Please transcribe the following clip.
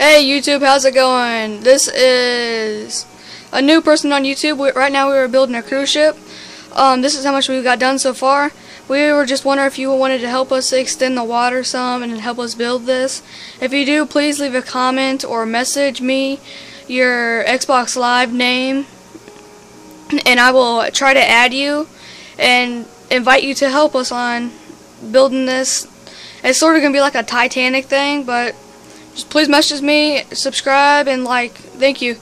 Hey YouTube, how's it going? This is a new person on YouTube. We, right now we were building a cruise ship. Um, this is how much we got done so far. We were just wondering if you wanted to help us extend the water some and help us build this. If you do, please leave a comment or message me your Xbox Live name and I will try to add you and invite you to help us on building this. It's sort of going to be like a Titanic thing, but just please message me, subscribe, and like. Thank you.